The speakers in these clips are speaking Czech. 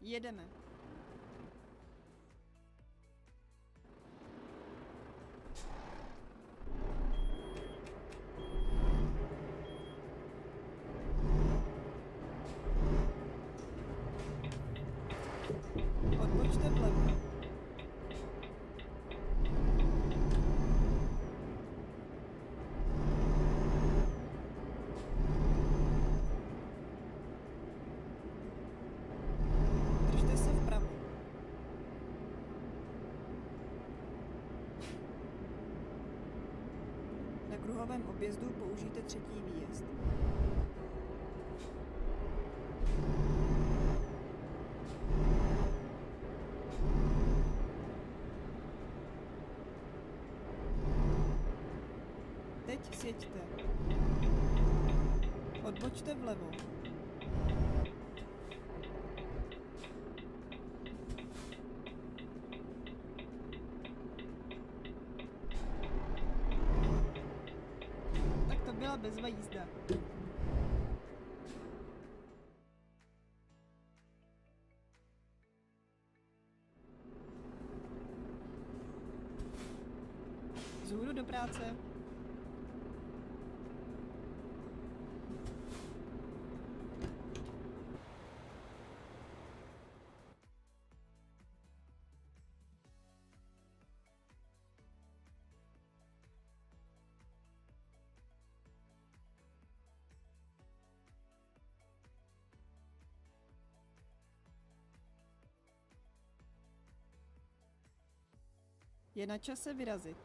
Jedeme. Na kruhovém objezdu použijte třetí výjezd. Teď sjeďte. Odbočte vlevo. Tak to byla bezva jízda. Je na čase vyrazit.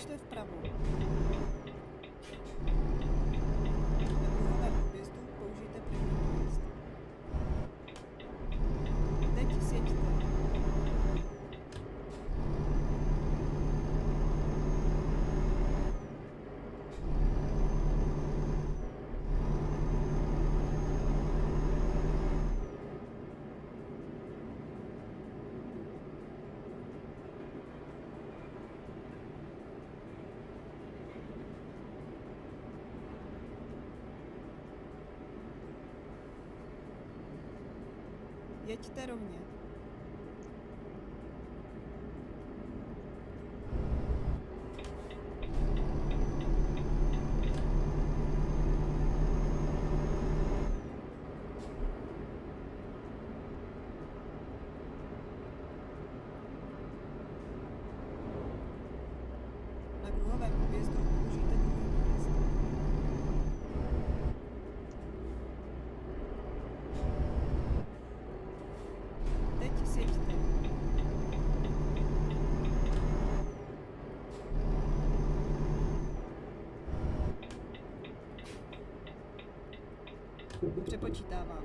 Odbočte vpravo. Na kruhovém objezdu použijte první výjezd. Teď sjeďte. Jeďte rovně. Přepočítávám.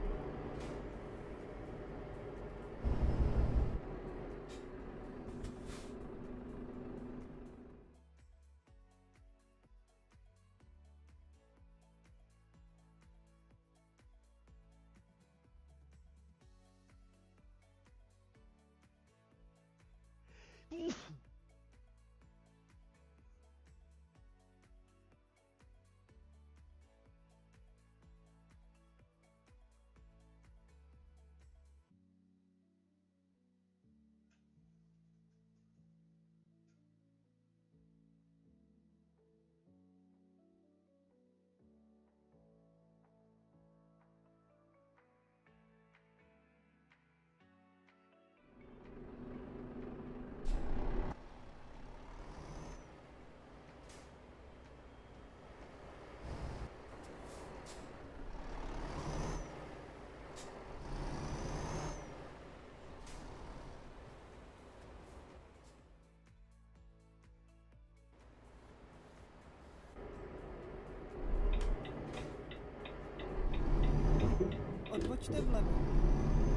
Odbočte vlevo. Držte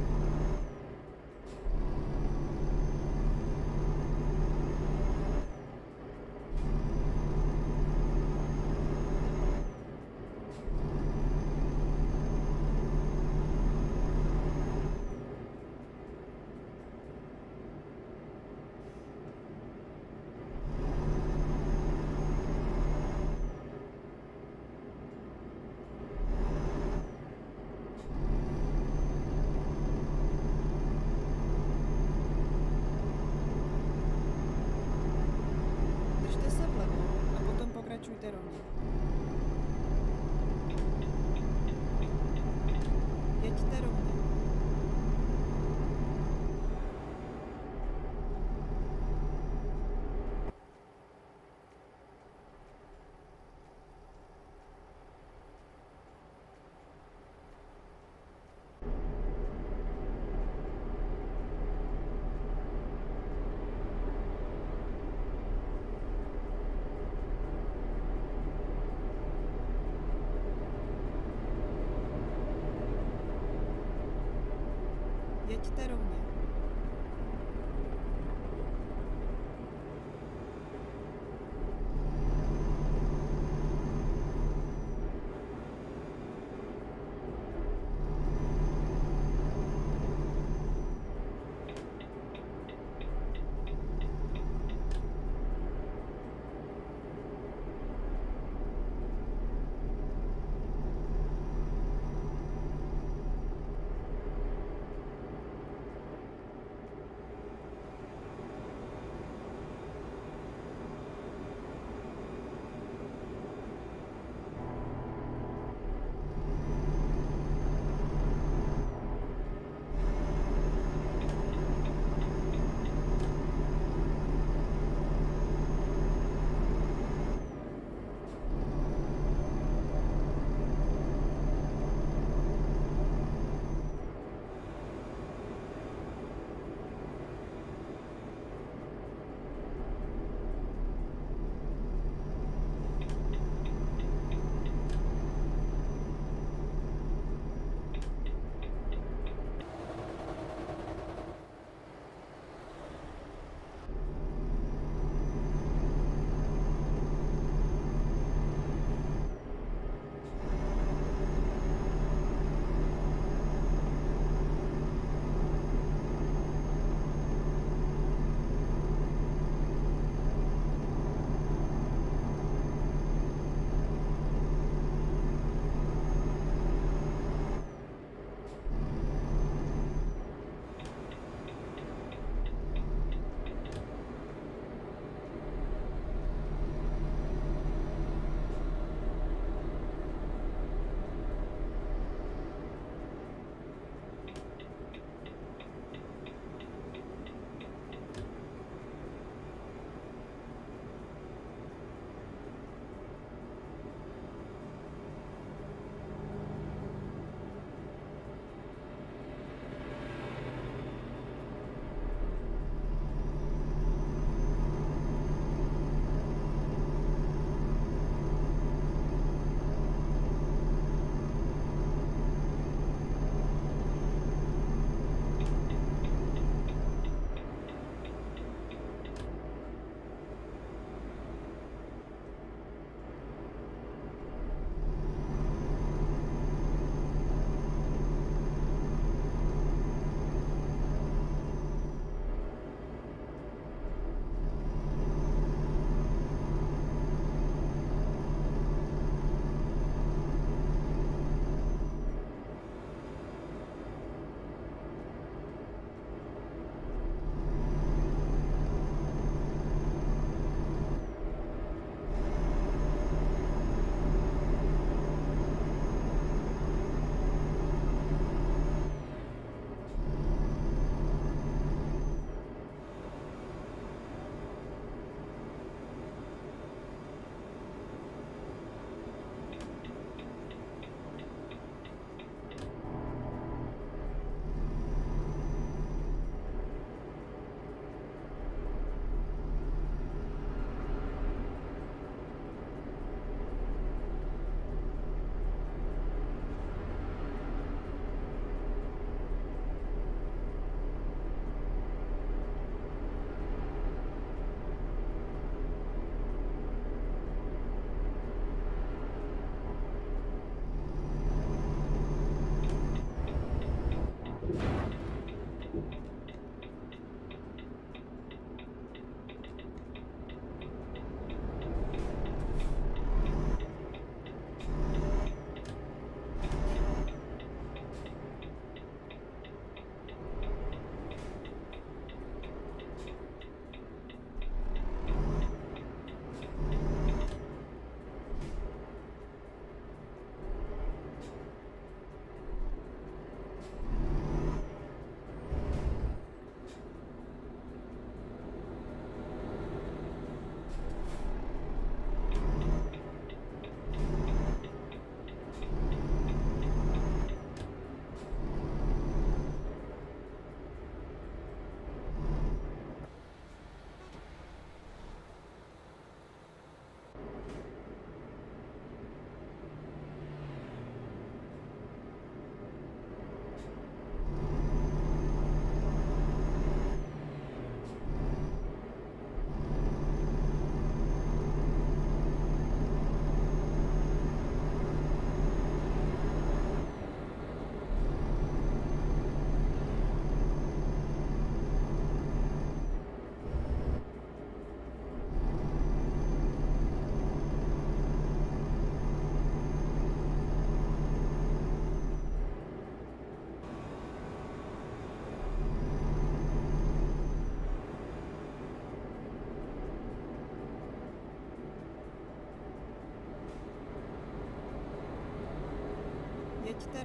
Jeďte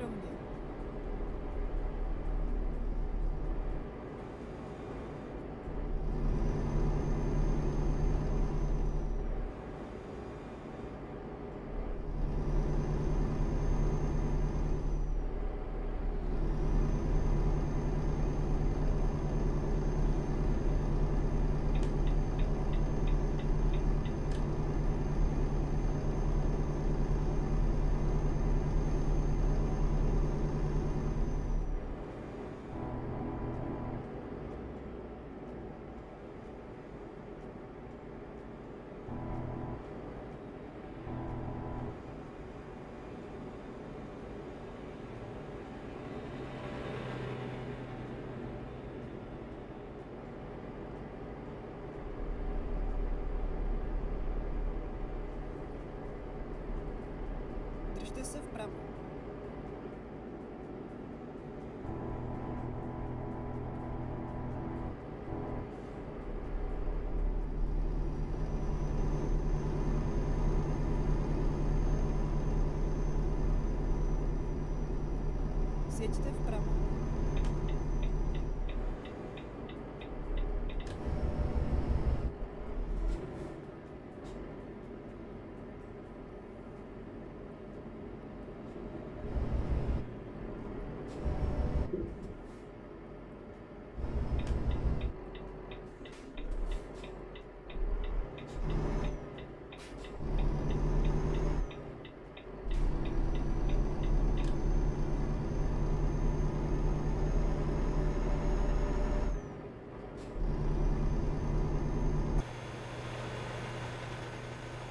rovně. Držte se vpravo. Sjeďte vpravo.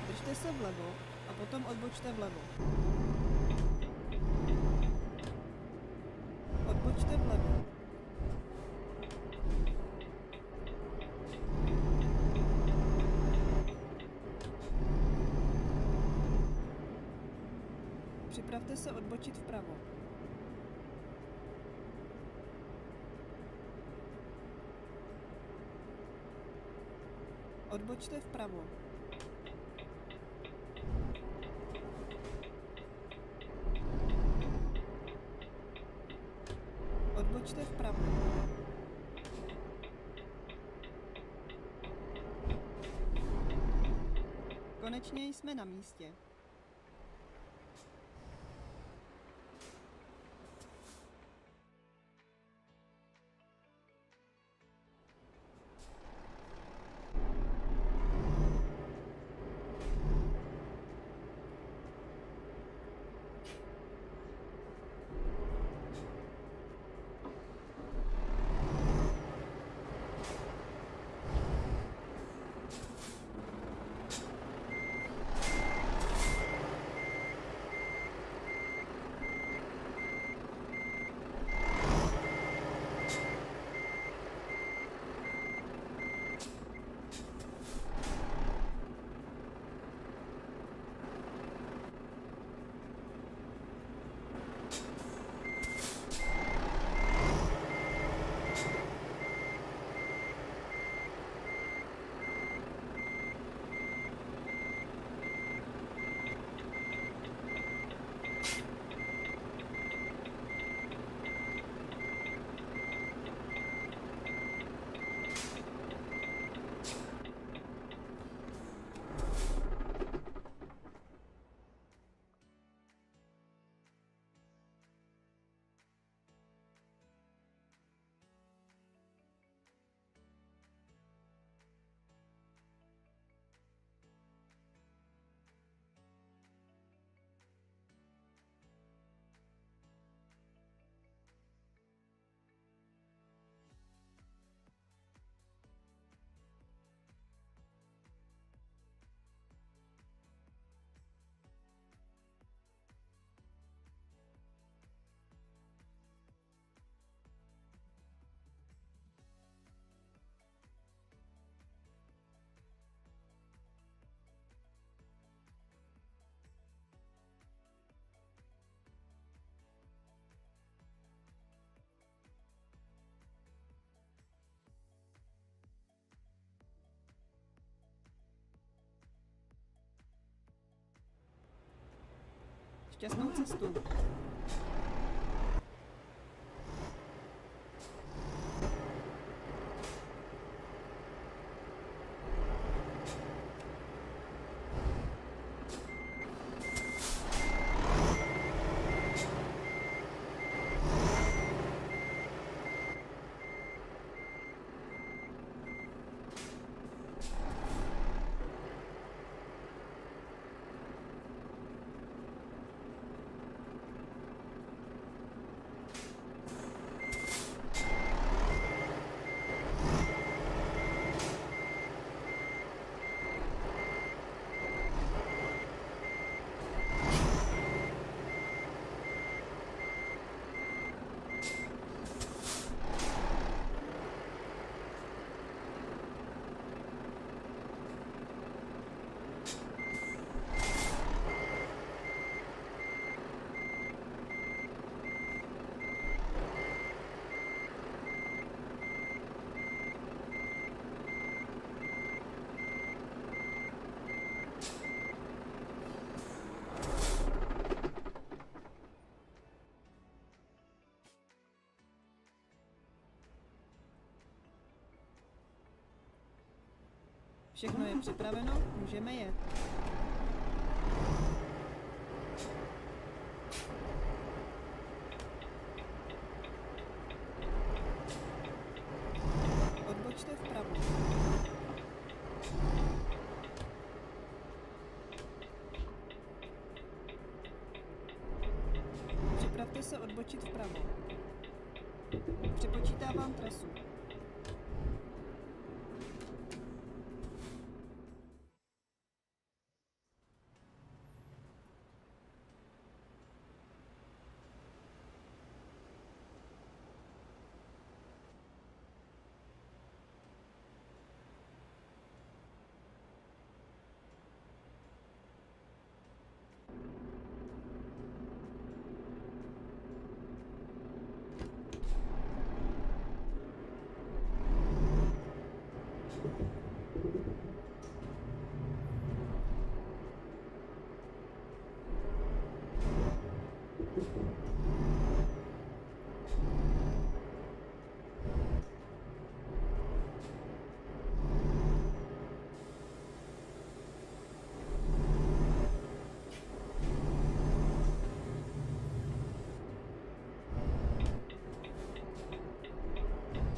Držte se vlevo a potom odbočte vlevo. Odbočte vlevo. Připravte se odbočit vpravo. Odbočte vpravo. Odbočte vpravo. Konečně jsme na místě. já de estudo. Všechno je připraveno, můžeme jet. Odbočte vpravo. Připravte se odbočit vpravo. Přepočítávám trasu.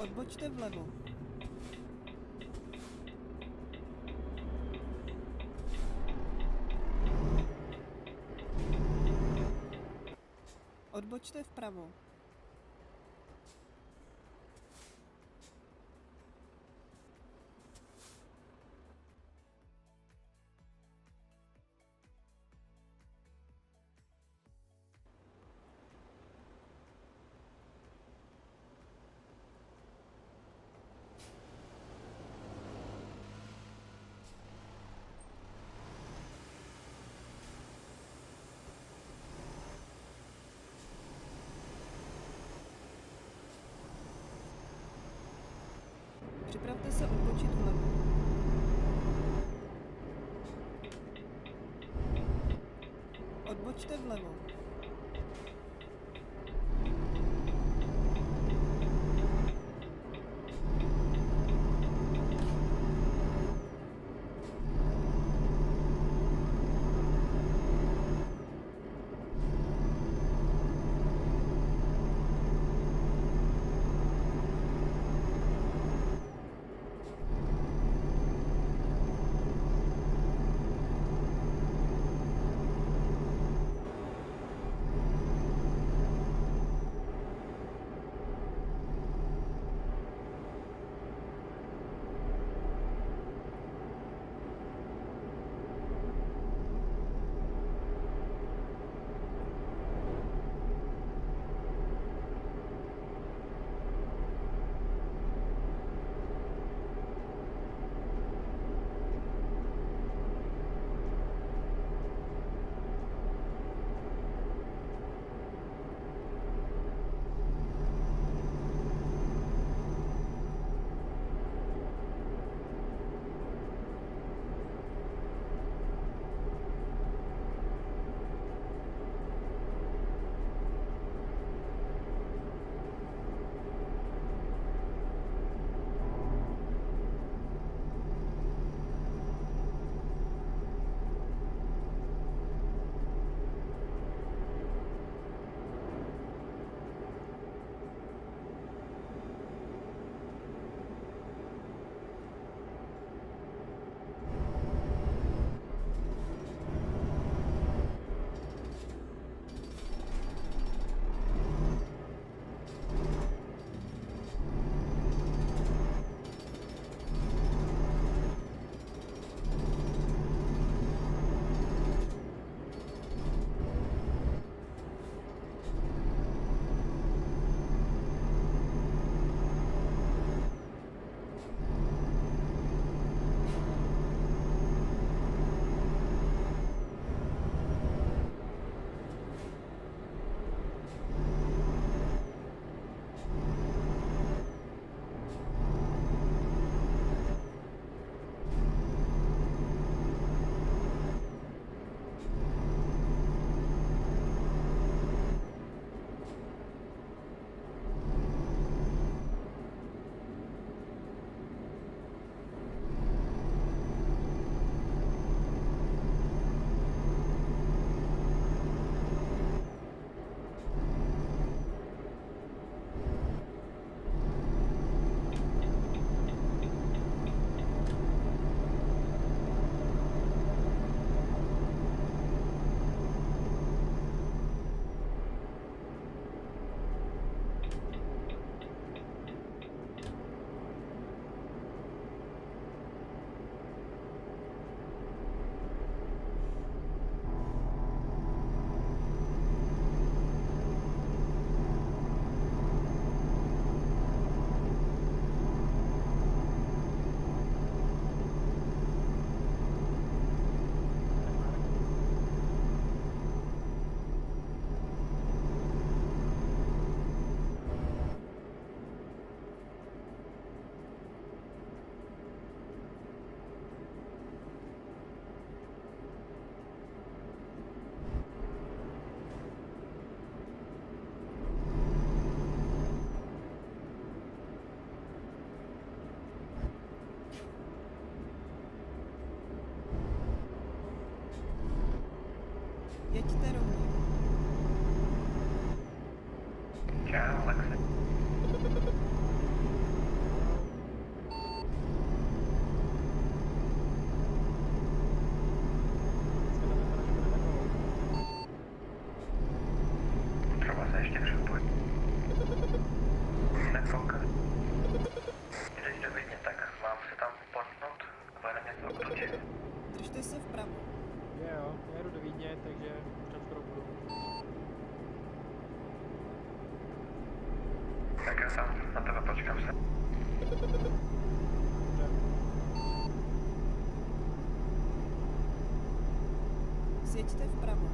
Odbočte vlevo. Odbočte vpravo. Připravte se odbočit vlevo. Odbočte vlevo. Jeďte rovně. Čau, Lexi. Třeba se ještě připojit. Nefoukat. Když jde vidně, tak mám si tam uplatnout, nebo jenom něco otočit. Držte se vpravo. Je jo, já jedu do Vídně, takže už tam skoro budu. Tak já sám na tebe počkám se. Dobře. Sjeďte vpravo. Jeďte rovně.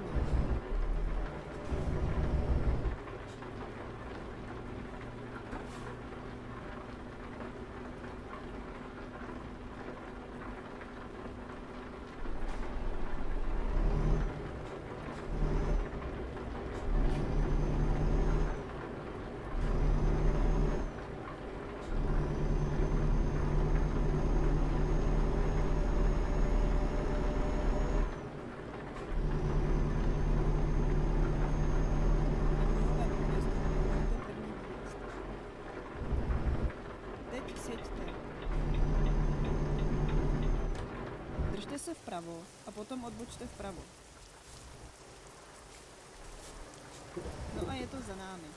Na kruhovém objezdu použijte první výjezd. Teď sjeďte. Držte se vpravo a potom odbočte vpravo. No a je to za námi.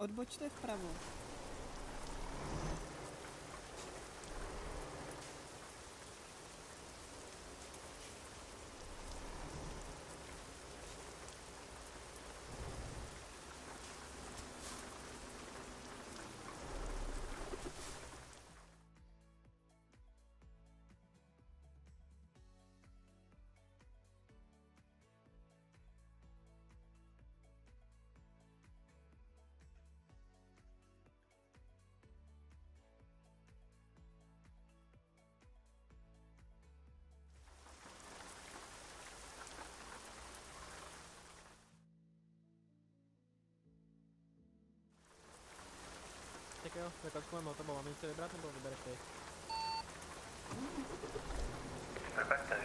Odbočte vpravo. Tak jo, zakazku mám hotovo, mám něco vybrat nebo vybereš ty? Vyberte.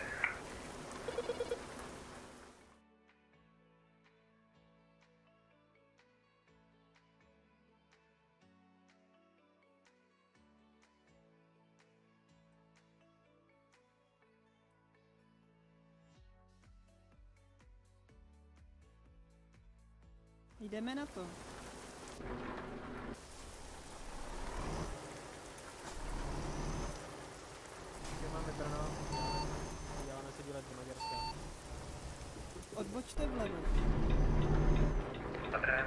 Jdeme na to. Odbočte vlevo. Dobré.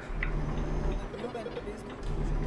Na kruhovém objezdu použijte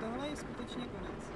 Tohle je skutečně konec.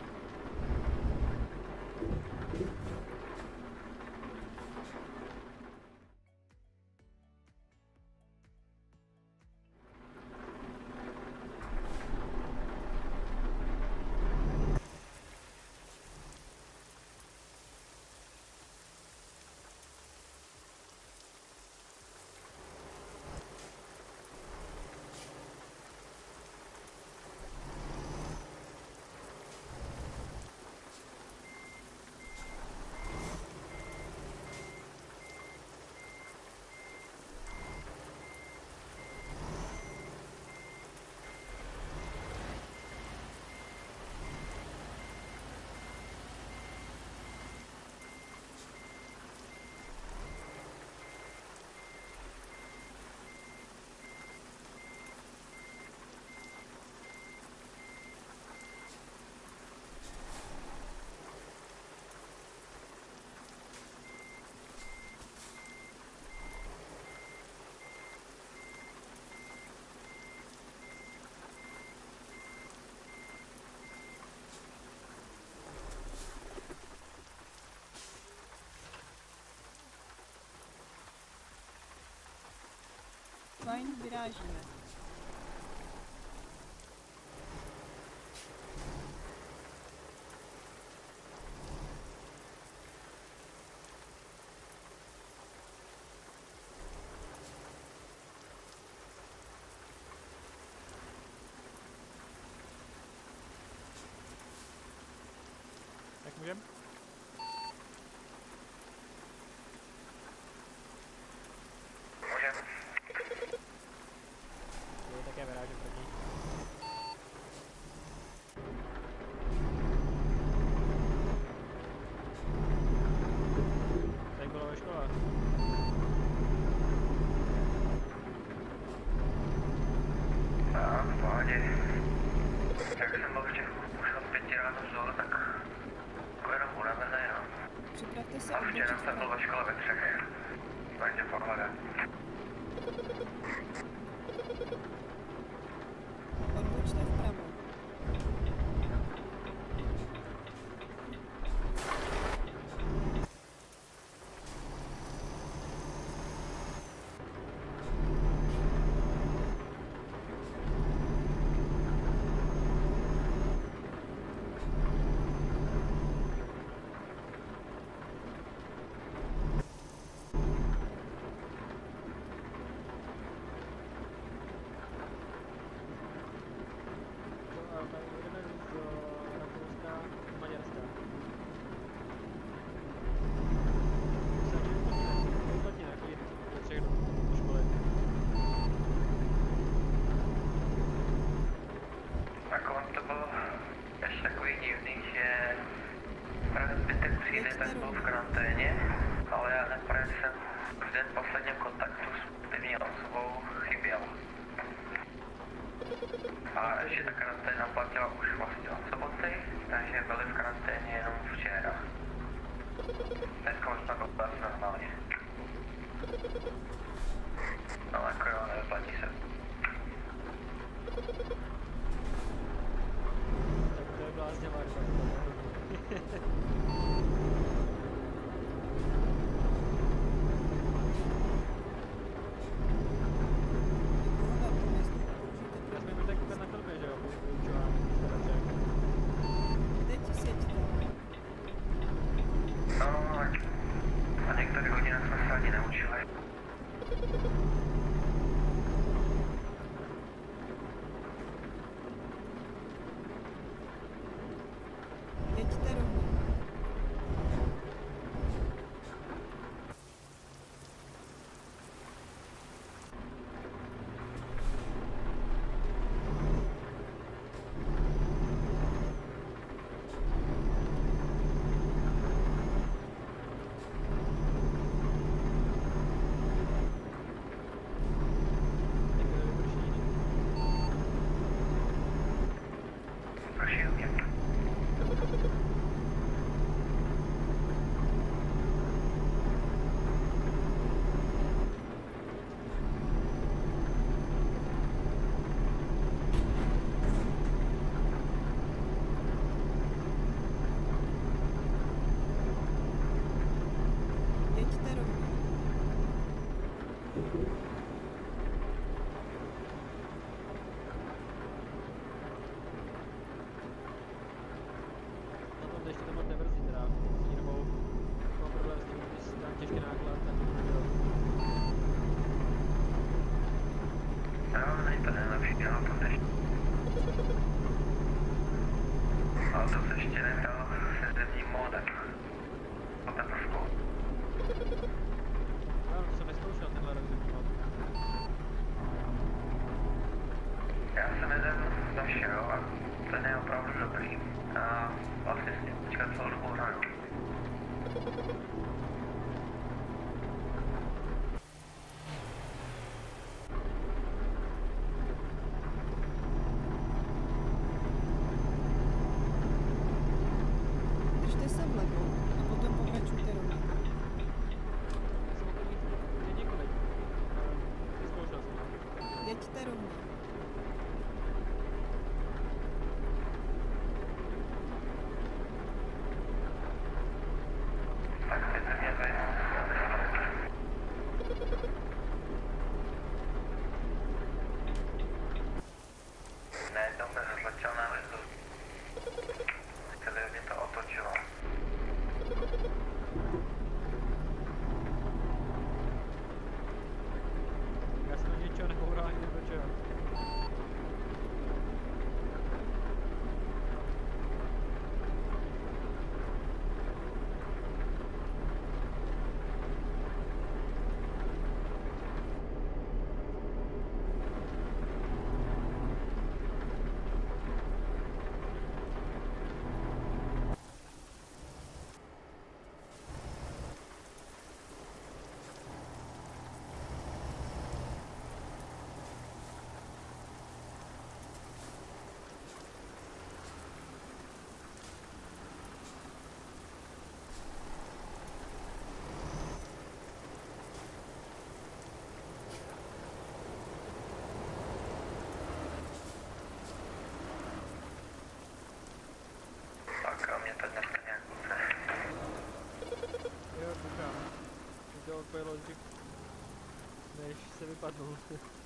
online é virar. Né? Olacak. você şu sebep.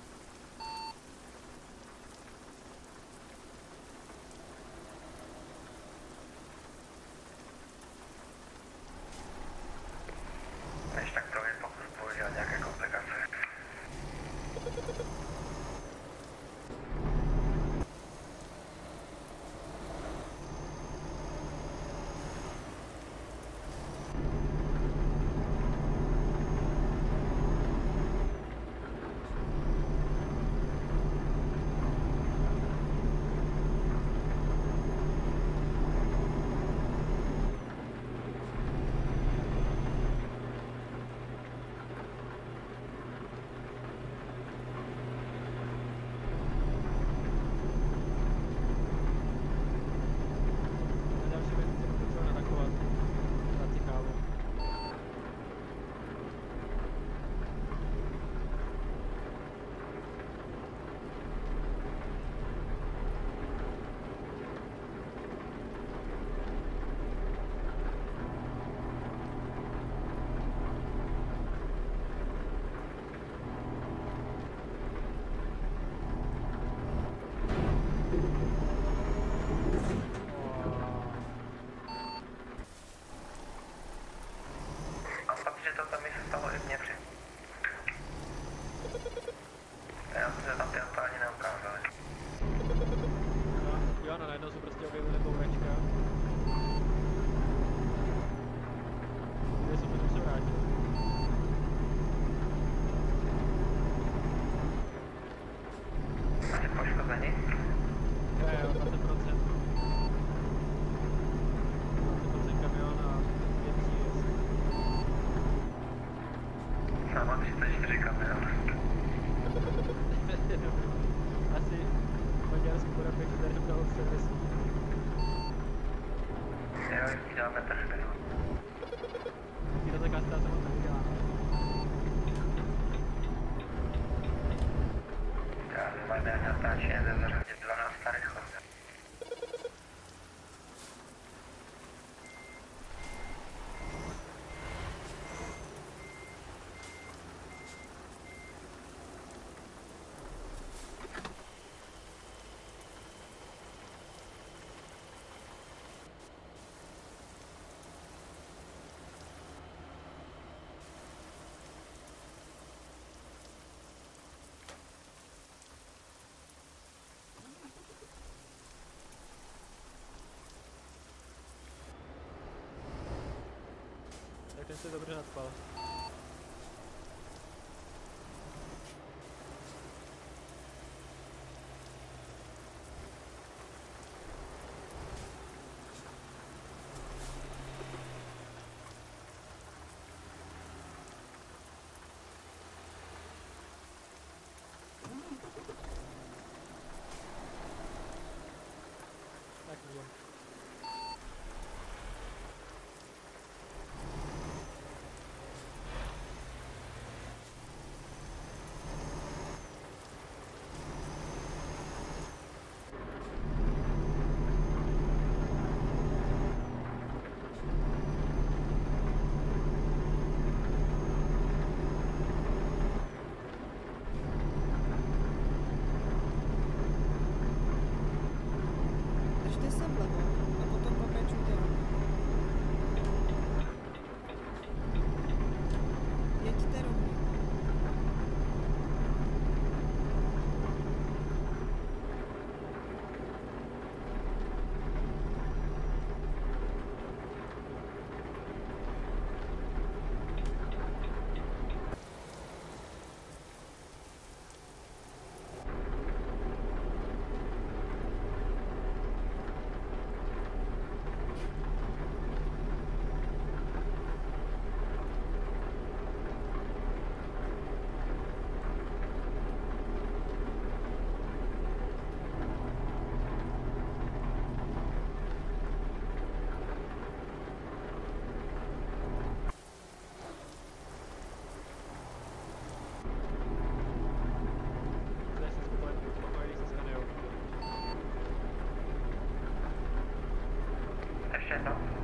de camela. assim, maneiras que foram perdidas pelo serviço. É, Será que ela vai estar esperando? Tira da casa da né? Ten se dobře nadspal. Tak můžem. Držte se vlevo a potom pokračujte rovně. Jeďte rovně. Tady jsem spokojený, spokojený se Scaniou. Ještě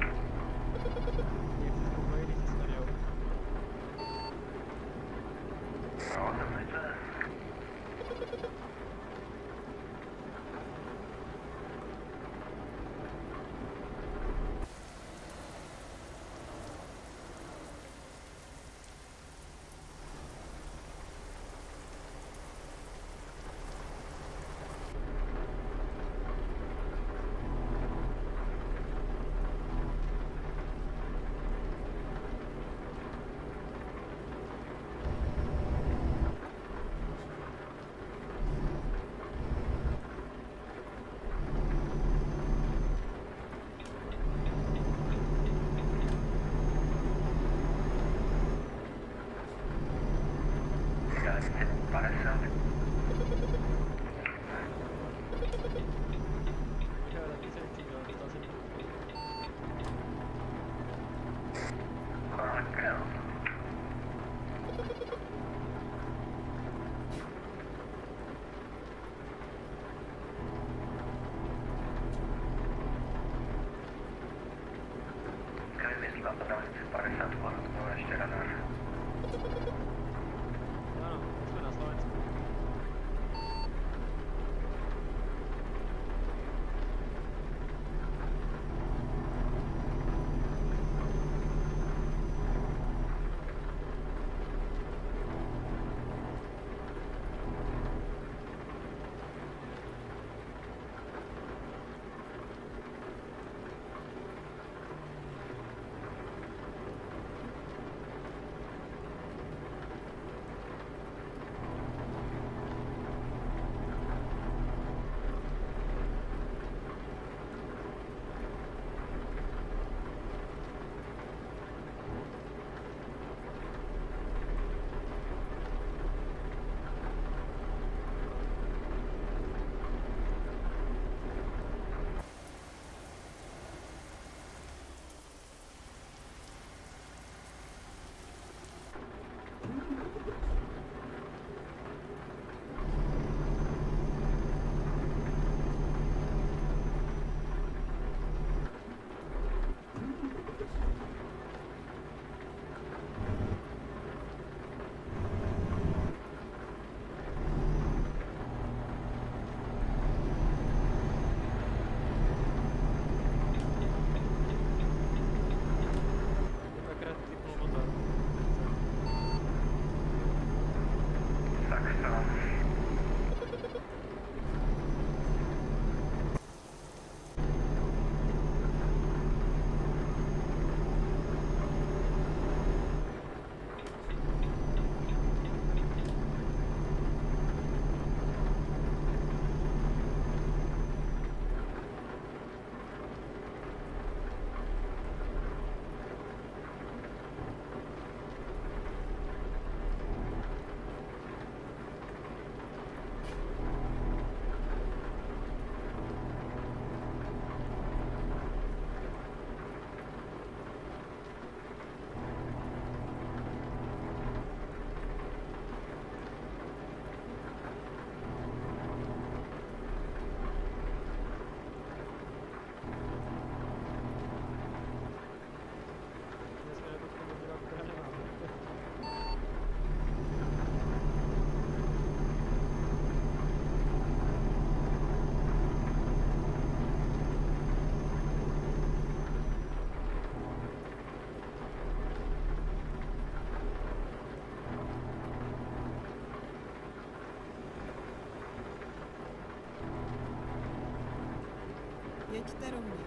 Jeďte rovně. Pak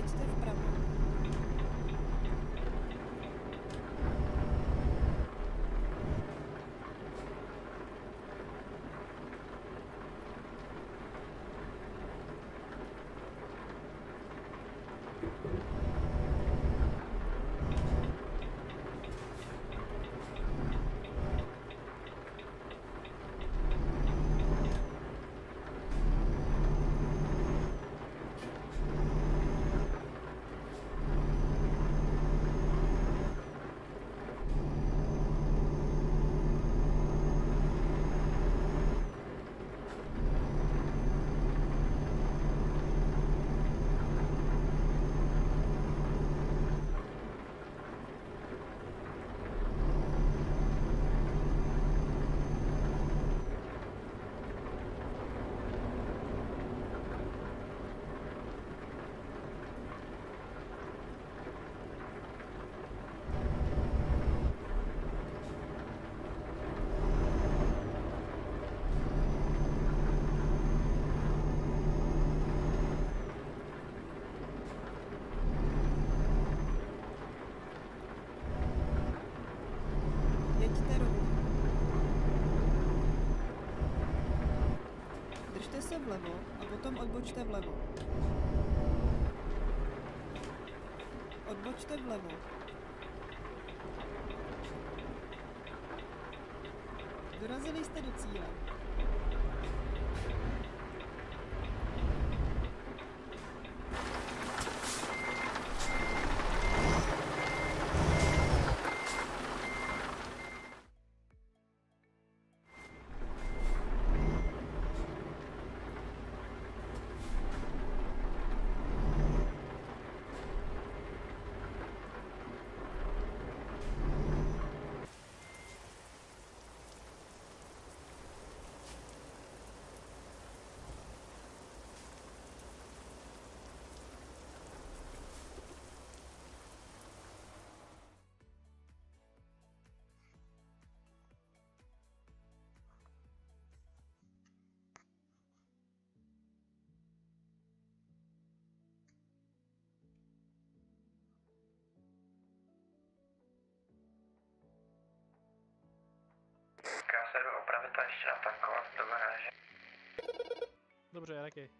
ответить. Vlevo a potom odbočte vlevo. Odbočte vlevo. Dorazili jste do cíle. Se jdu opravit a ještě natankovat do. Dobře, jaký? Jdeme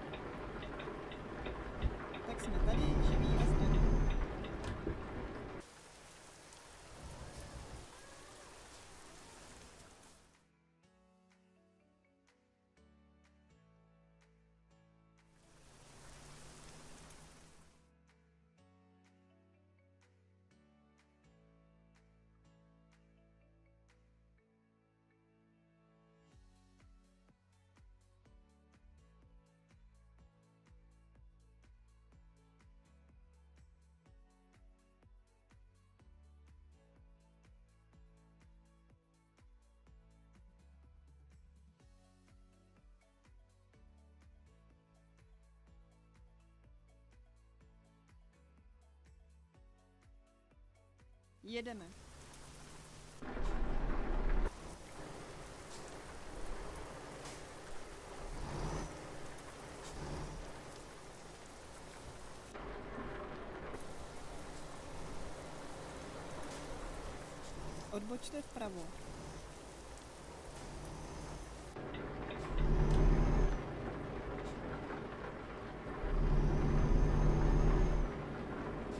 Tak Jedeme. Odbočte vpravo.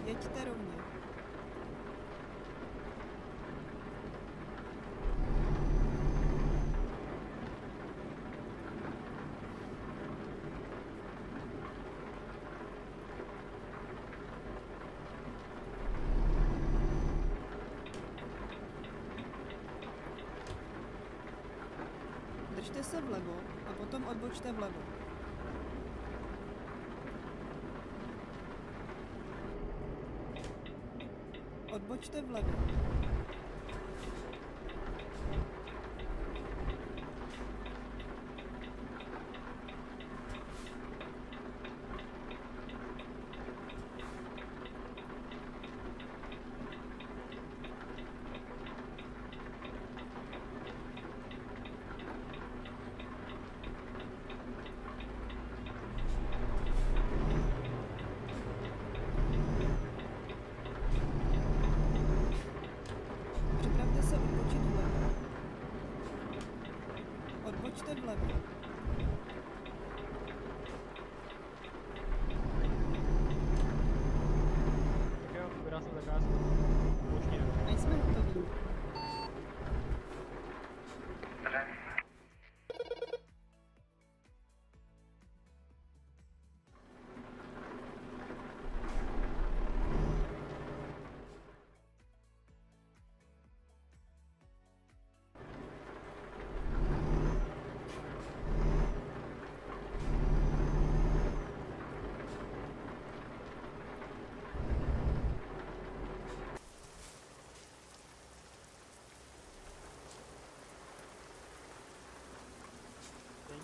Jeďte rovně. Držte se vlevo a potom odbočte vlevo. Odbočte vlevo.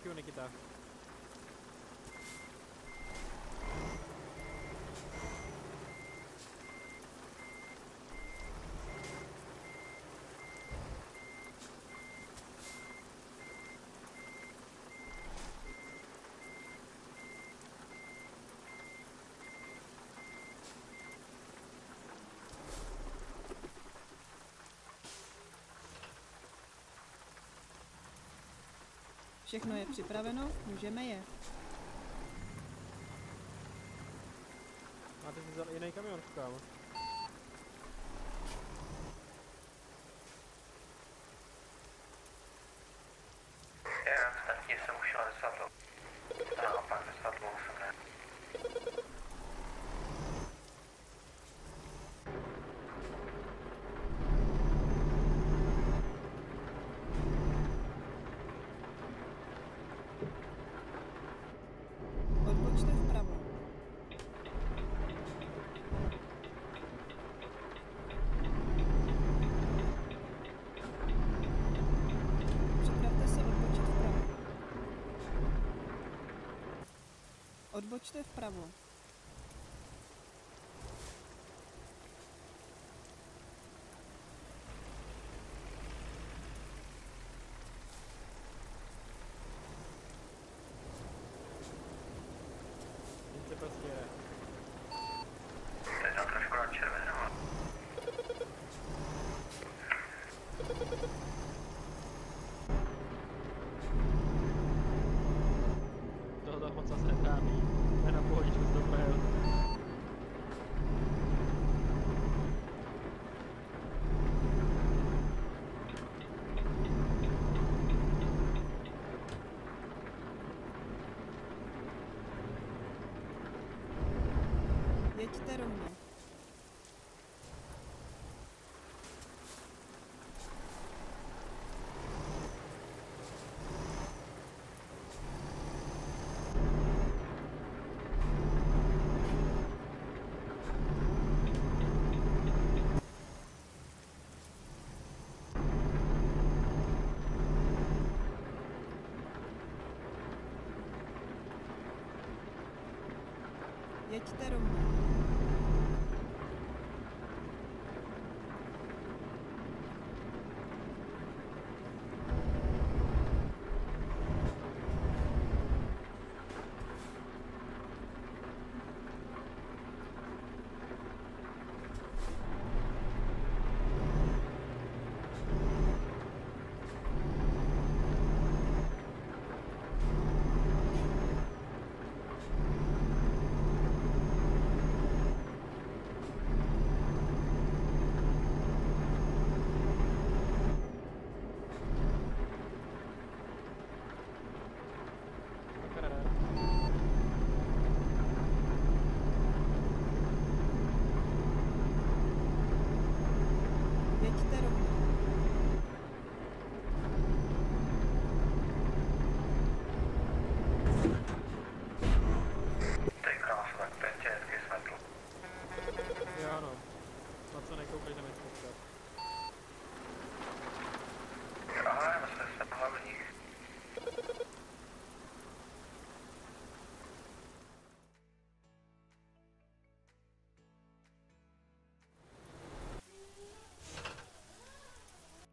Thank you, Všechno je připraveno, můžeme je. Máte si vzal jiný kamion, kámo. что это про Ayrılma. Я читаю роман.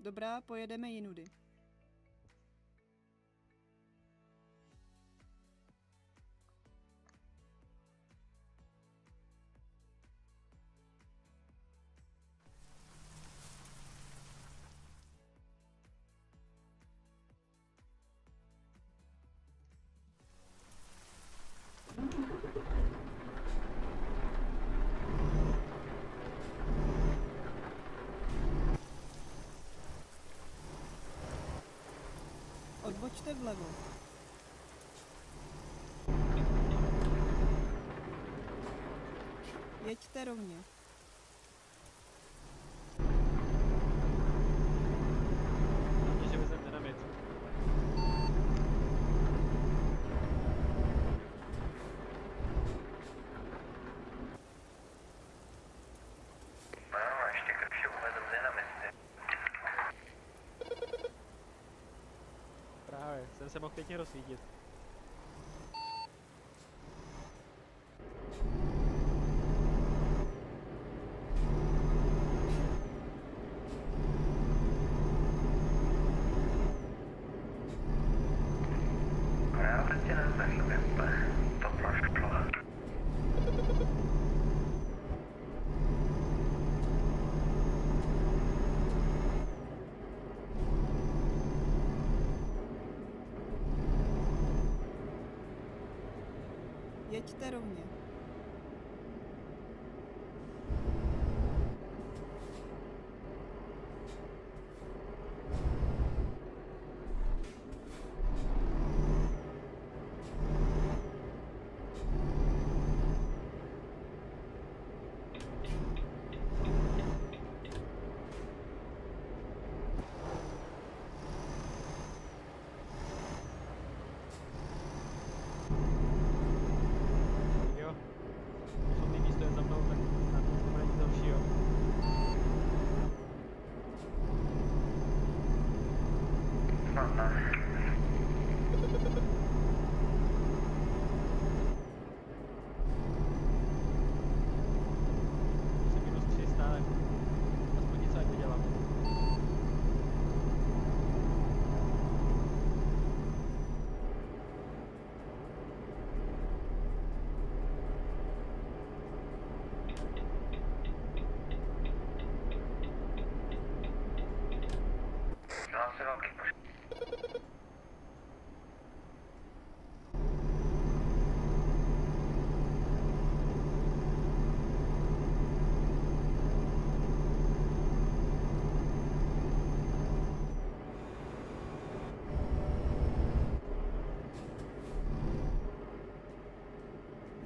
Dobrá, pojedeme jinudy. level. Jeďte rovně. ten se mohl pěkně rozsvítit. 来たろうね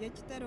Я читаю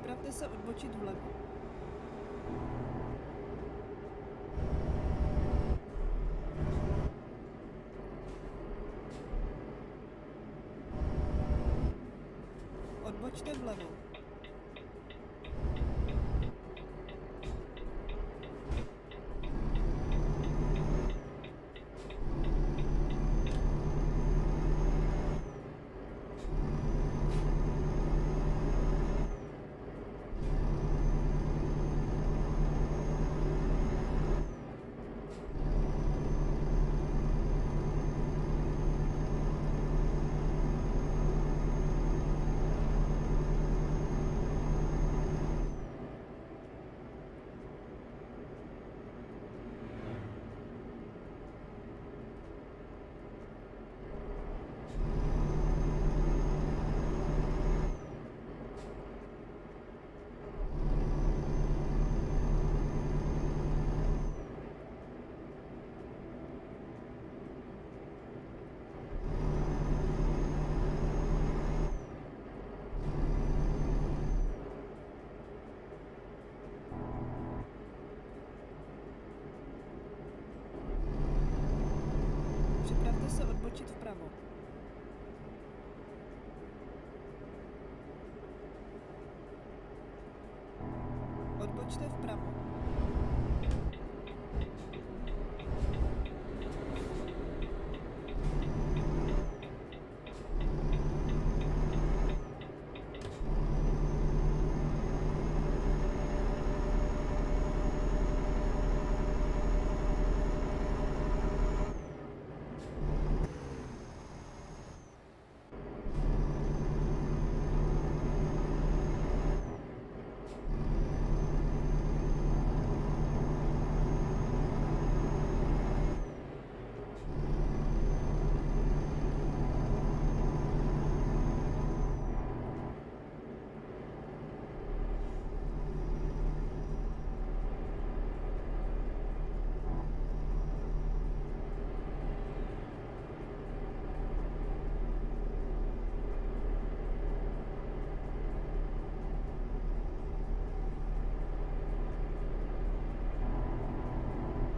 Připravte se odbočit vlevo. Odbočte vlevo. читай вправо.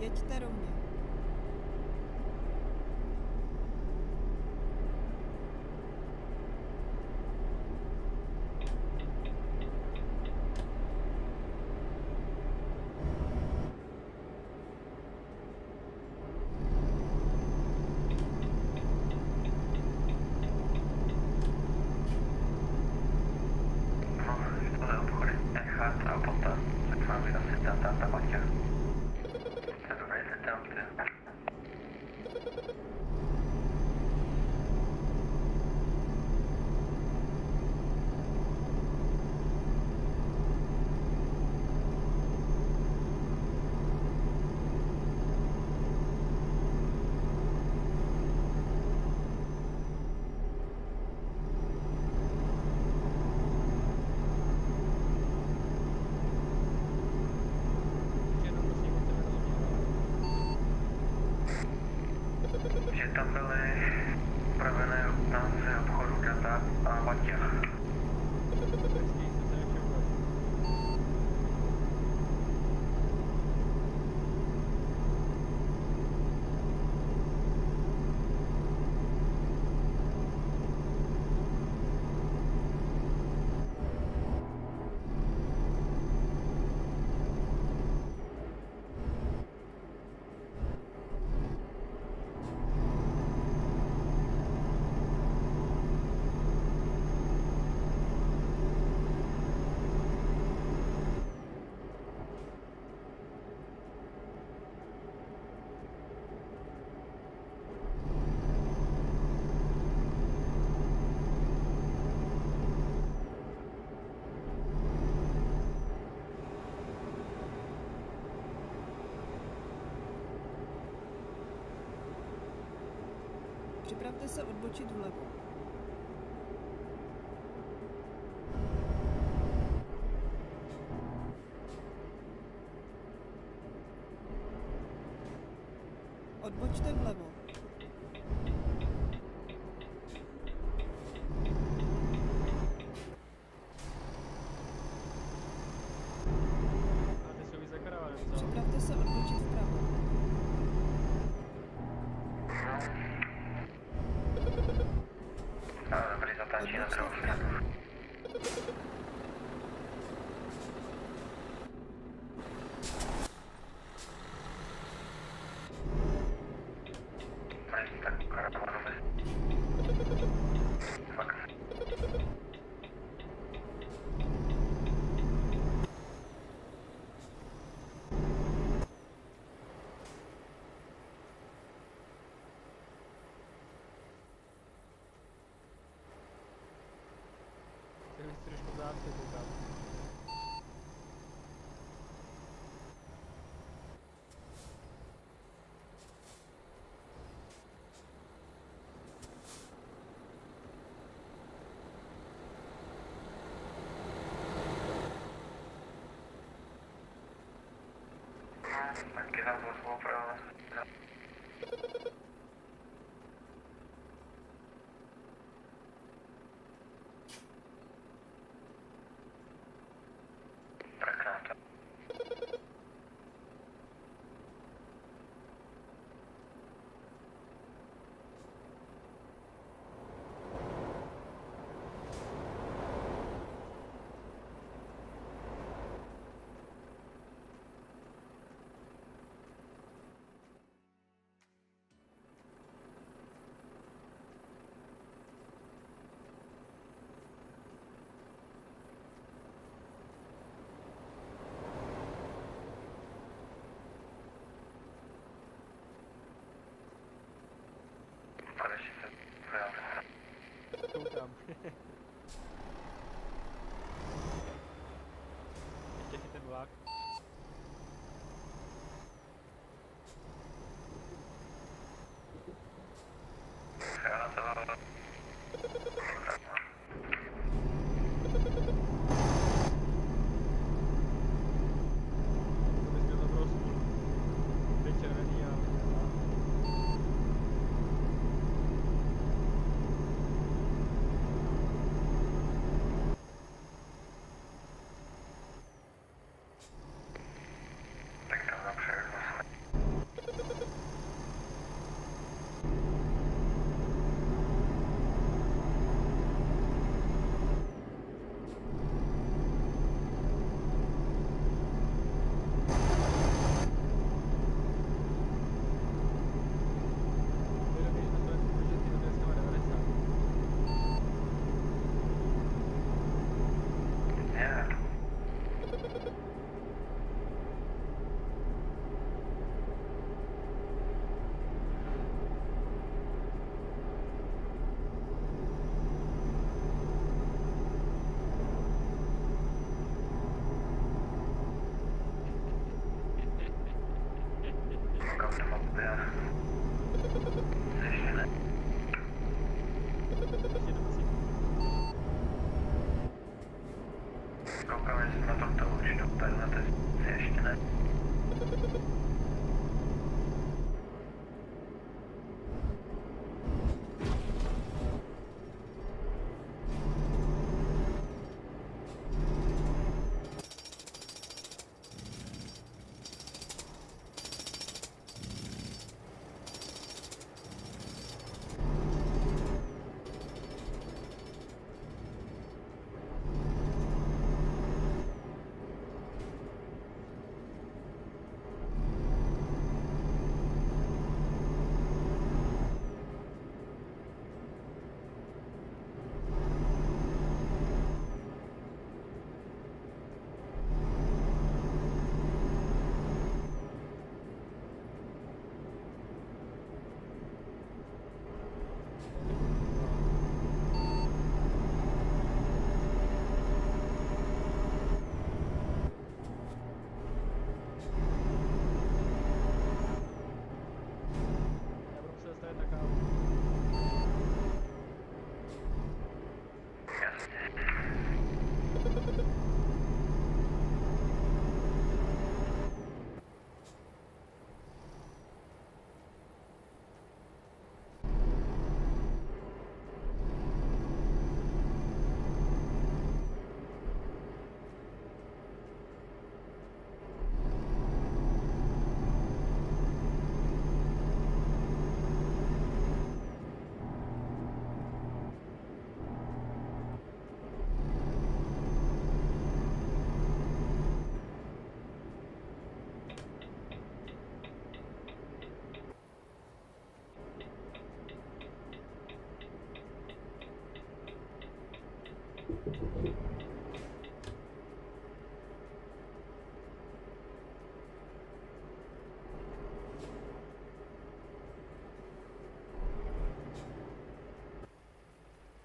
Jeďte rovně. Připravte se odbočit vlevo. Odbočte vlevo. Gotcha. mencionamos Ještě si ten vlak. Já to...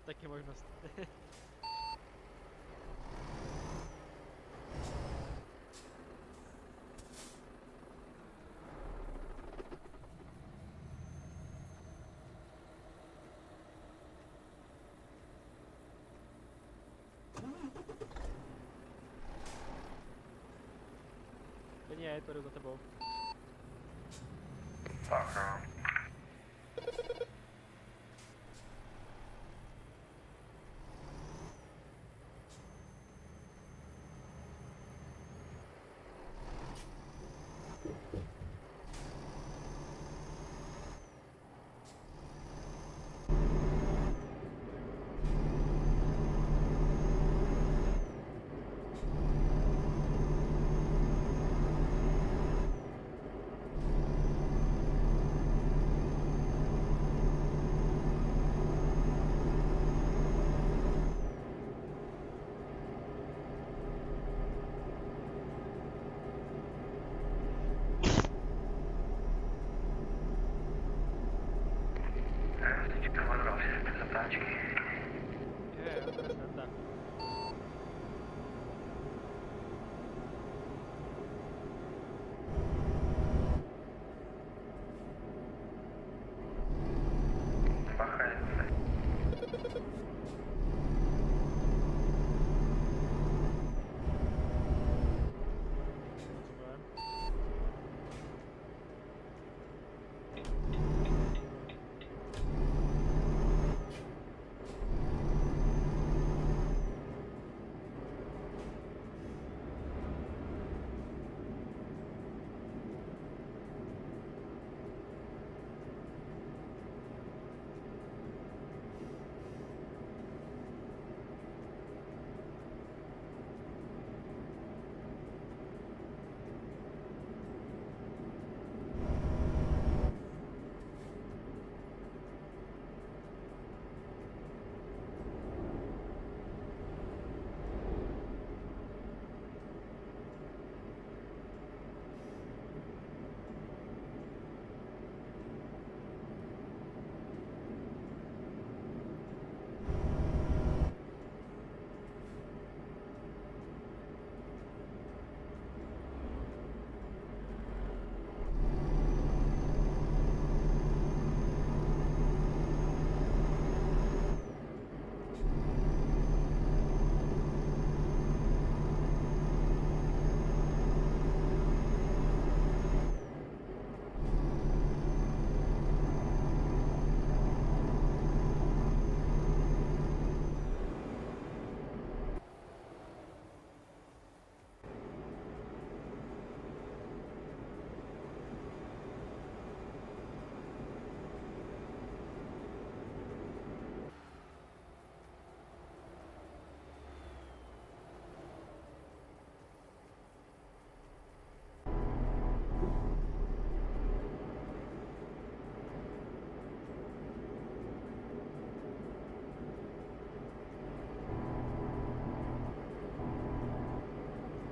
Takie można... Nie, to ryzyko to było. Tak,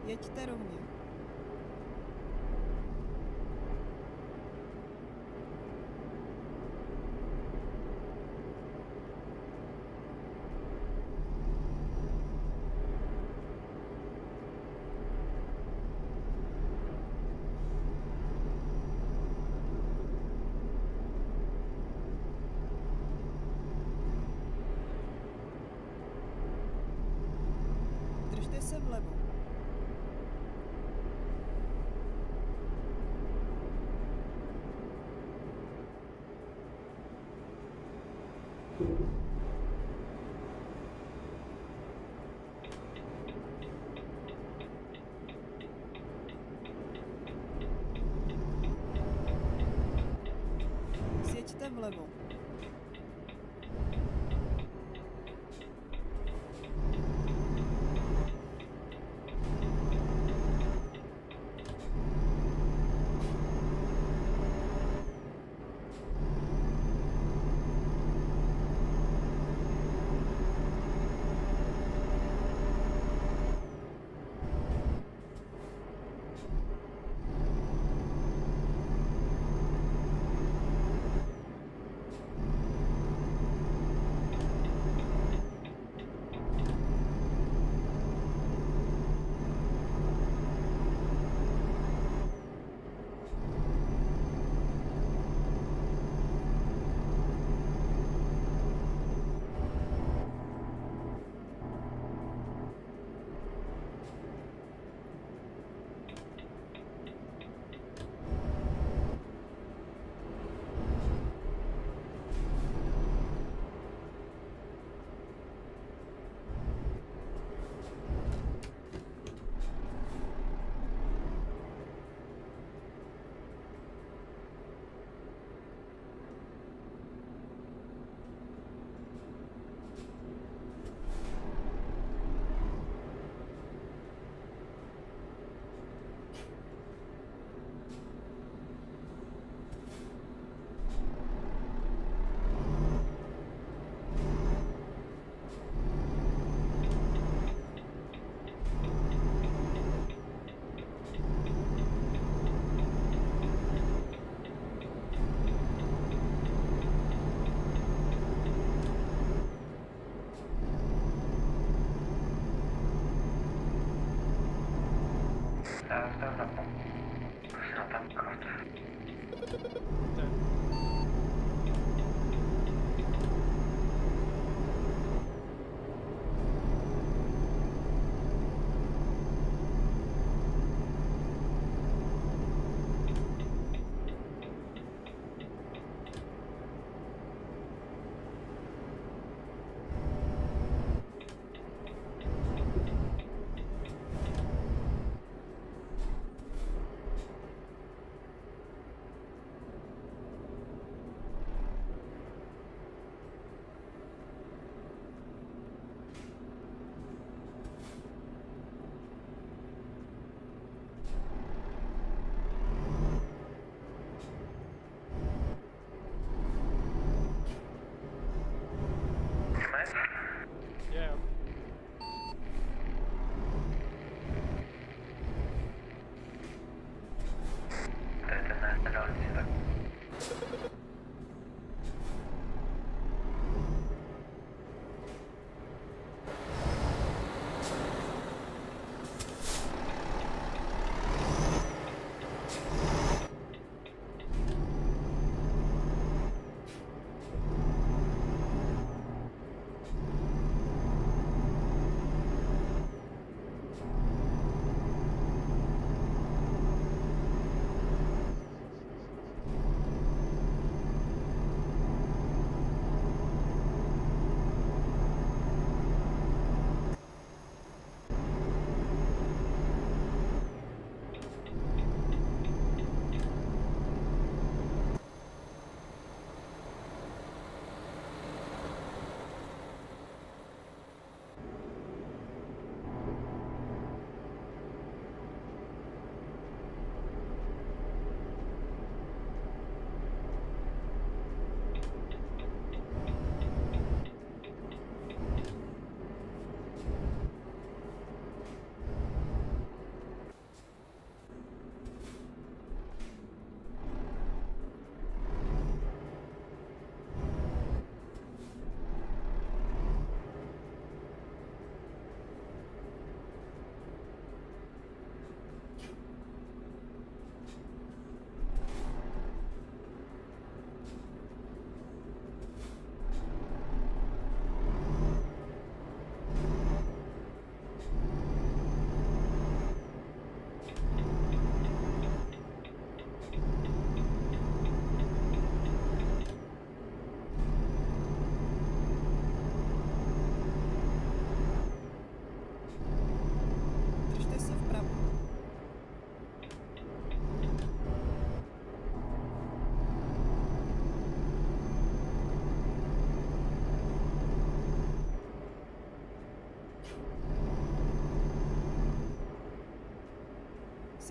Jeďte rovně. maman. stuff.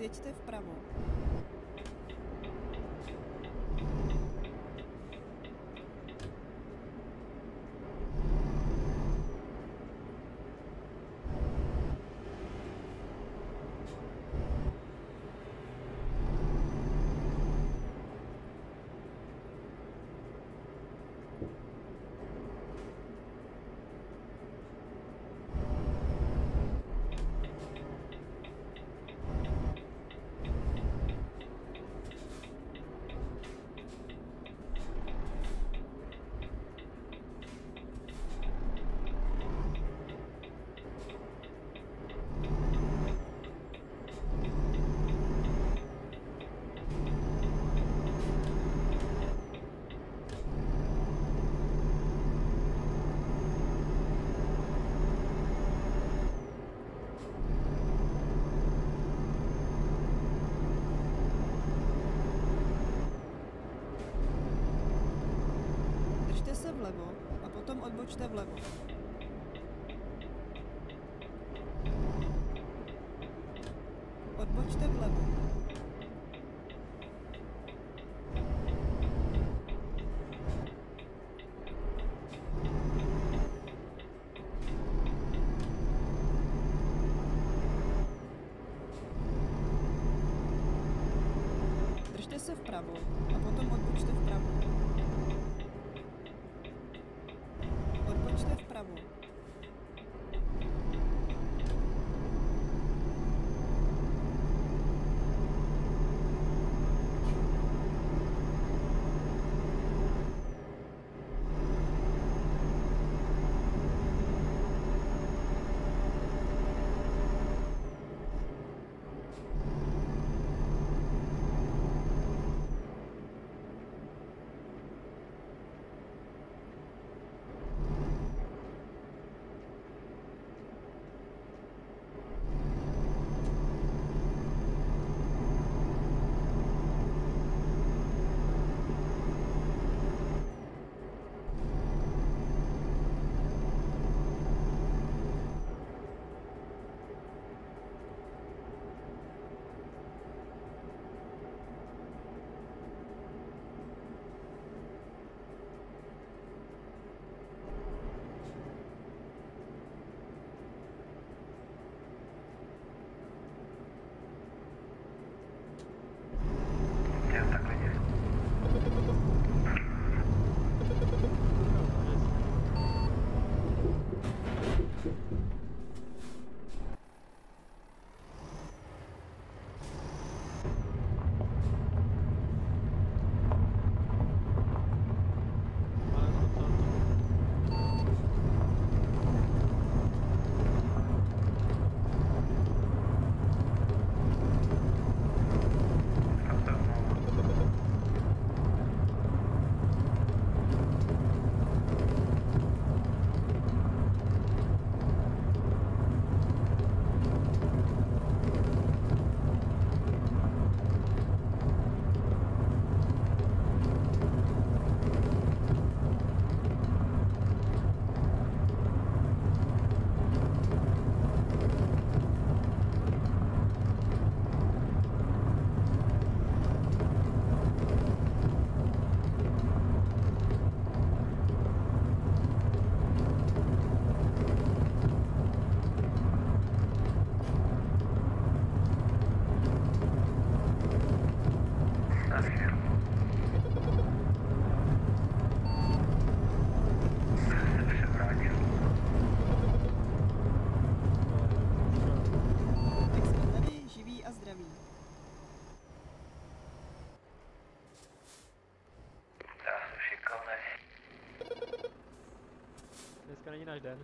Sjeďte vpravo. Držte se vlevo a potom odbočte vlevo. Odbočte vlevo. Držte se vpravo a potom odbočte vpravo. Dneska není náš den.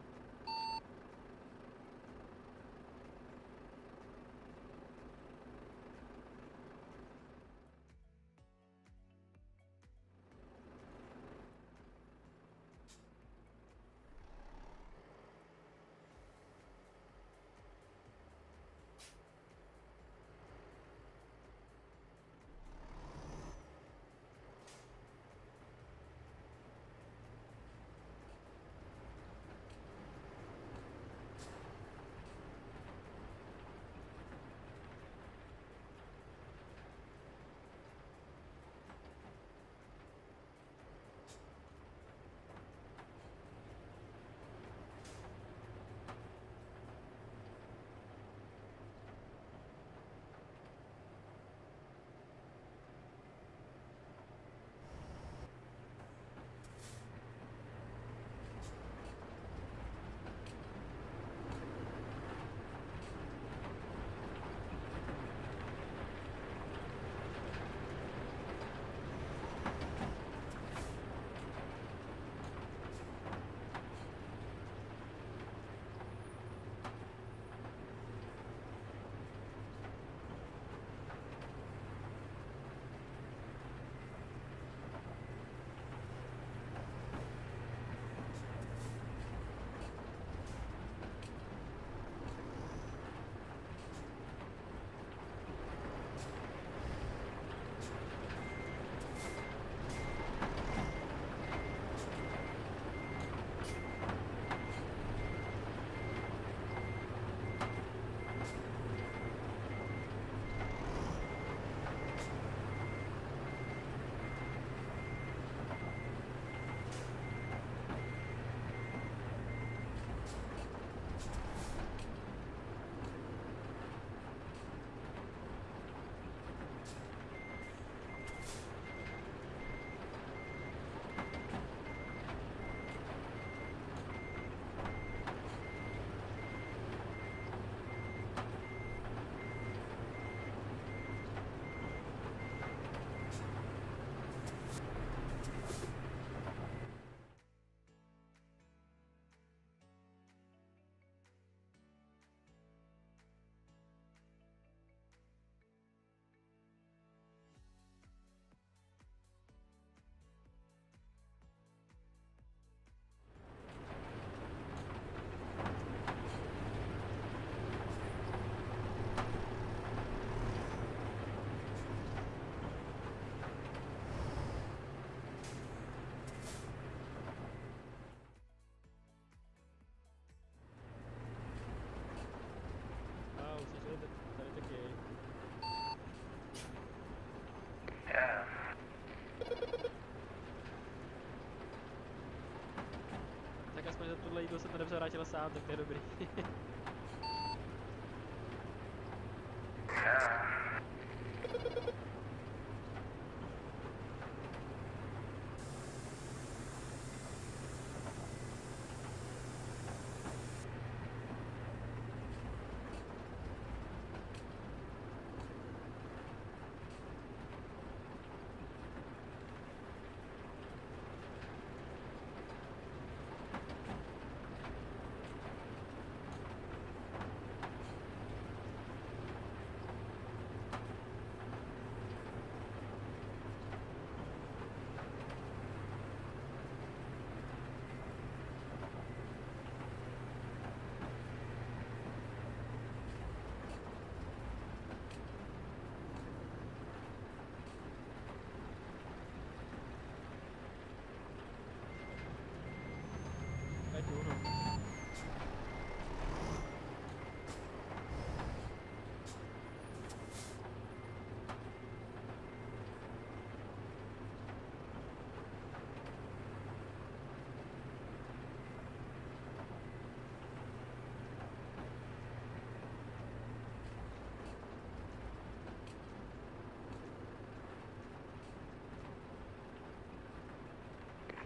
aspoň za tuhle jídlo jsem to dobře vrátilo sám, tak to je dobrý.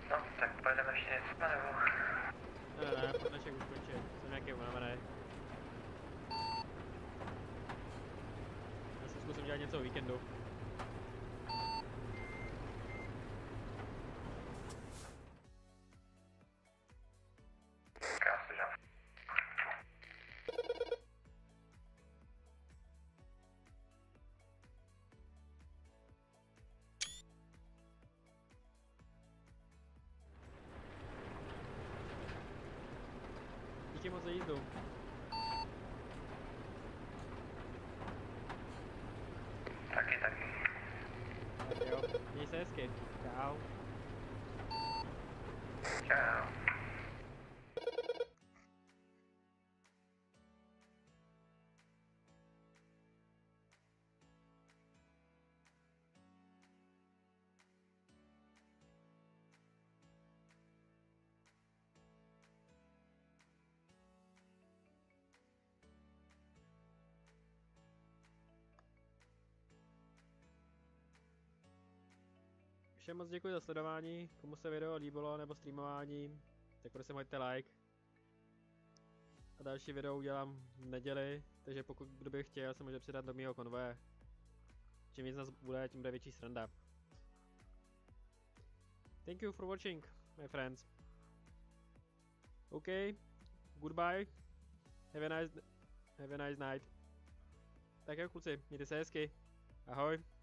No, tak pojedeme ještě něco, nebo... Ne, ne, dnešek už končil. Jsem nějaký unavený. Já si zkusím dělat něco o víkendu. Díky moc za jízdu. Taky, taky. Tak jo, měj se hezky. Všem moc děkuji za sledování, komu se video líbilo nebo streamování, tak prosím hoďte like. A další video udělám v neděli, takže pokud kdo by chtěl, se může přidat do mého konvoje. Čím víc nás bude, tím bude větší sranda. Thank you for watching, my friends. Okay, goodbye. Have a nice, have a nice night. Tak jo kluci, mějte se hezky. Ahoj.